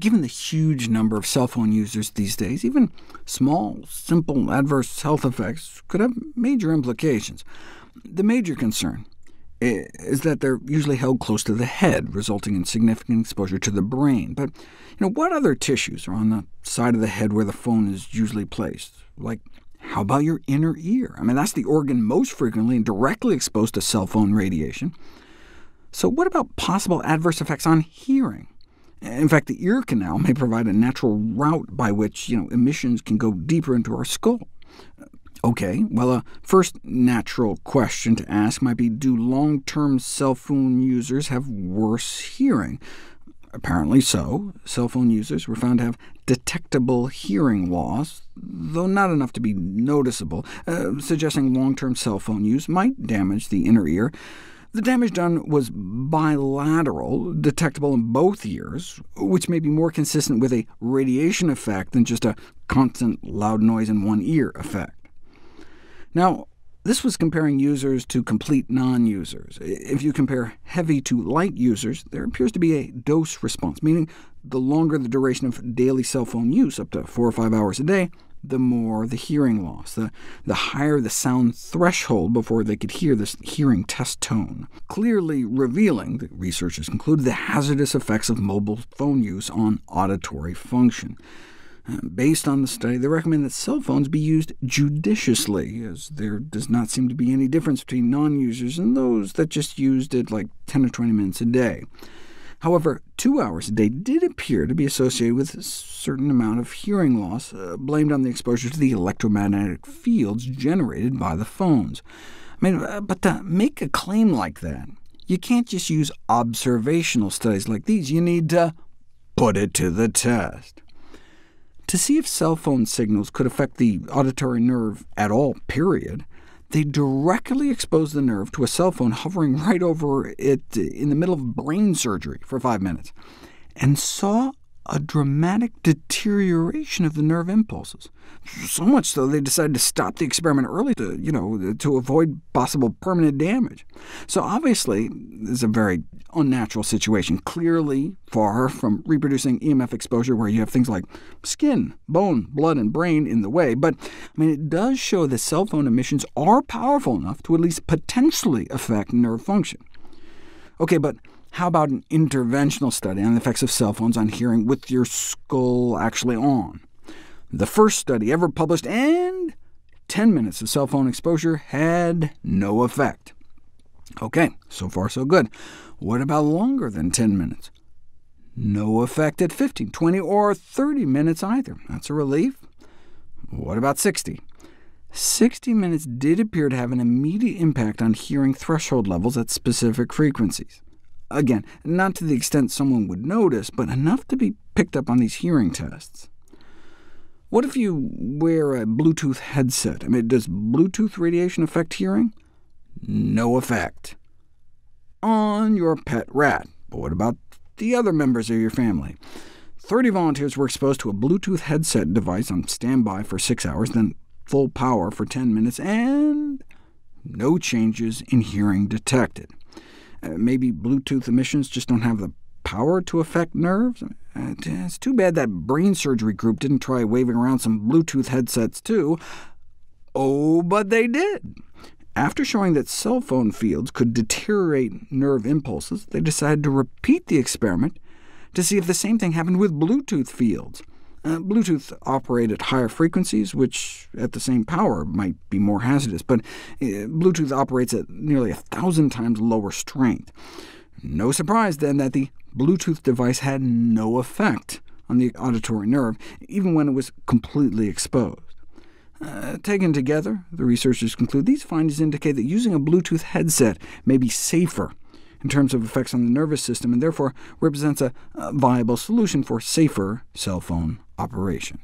Given the huge number of cell phone users these days, even small, simple adverse health effects could have major implications. The major concern is that they're usually held close to the head, resulting in significant exposure to the brain. But you know, what other tissues are on the side of the head where the phone is usually placed? Like, how about your inner ear? I mean, that's the organ most frequently and directly exposed to cell phone radiation. So what about possible adverse effects on hearing? In fact, the ear canal may provide a natural route by which you know, emissions can go deeper into our skull. OK, well, a first natural question to ask might be, do long-term cell phone users have worse hearing? Apparently so. Cell phone users were found to have detectable hearing loss, though not enough to be noticeable, uh, suggesting long-term cell phone use might damage the inner ear. The damage done was bilateral, detectable in both ears, which may be more consistent with a radiation effect than just a constant loud noise in one ear effect. Now, this was comparing users to complete non-users. If you compare heavy to light users, there appears to be a dose response, meaning the longer the duration of daily cell phone use, up to 4 or 5 hours a day, the more the hearing loss, the, the higher the sound threshold before they could hear this hearing test tone, clearly revealing, the researchers concluded, the hazardous effects of mobile phone use on auditory function. Uh, based on the study, they recommend that cell phones be used judiciously, as there does not seem to be any difference between non-users and those that just used it like 10 or 20 minutes a day. However, two hours a day did appear to be associated with a certain amount of hearing loss, uh, blamed on the exposure to the electromagnetic fields generated by the phones. I mean, uh, but to make a claim like that, you can't just use observational studies like these. You need to put it to the test. To see if cell phone signals could affect the auditory nerve at all, period, they directly exposed the nerve to a cell phone hovering right over it in the middle of brain surgery for five minutes, and saw a dramatic deterioration of the nerve impulses. So much so they decided to stop the experiment early to, you know, to avoid possible permanent damage. So obviously, this is a very unnatural situation, clearly far from reproducing EMF exposure where you have things like skin, bone, blood, and brain in the way. But I mean, it does show that cell phone emissions are powerful enough to at least potentially affect nerve function. OK, but how about an interventional study on the effects of cell phones on hearing with your skull actually on? The first study ever published, and 10 minutes of cell phone exposure had no effect. OK, so far so good. What about longer than 10 minutes? No effect at 15, 20, or 30 minutes either. That's a relief. What about 60? 60 minutes did appear to have an immediate impact on hearing threshold levels at specific frequencies. Again, not to the extent someone would notice, but enough to be picked up on these hearing tests. What if you wear a Bluetooth headset? I mean, does Bluetooth radiation affect hearing? No effect. On your pet rat. But what about the other members of your family? 30 volunteers were exposed to a Bluetooth headset device on standby for 6 hours, then full power for 10 minutes, and no changes in hearing detected. Uh, maybe Bluetooth emissions just don't have the power to affect nerves? Uh, it's too bad that brain surgery group didn't try waving around some Bluetooth headsets too. Oh, but they did. After showing that cell phone fields could deteriorate nerve impulses, they decided to repeat the experiment to see if the same thing happened with Bluetooth fields. Uh, Bluetooth operate at higher frequencies, which at the same power might be more hazardous, but uh, Bluetooth operates at nearly a thousand times lower strength. No surprise, then, that the Bluetooth device had no effect on the auditory nerve, even when it was completely exposed. Uh, taken together, the researchers conclude these findings indicate that using a Bluetooth headset may be safer in terms of effects on the nervous system, and therefore represents a, viable solution for safer cell phone operation.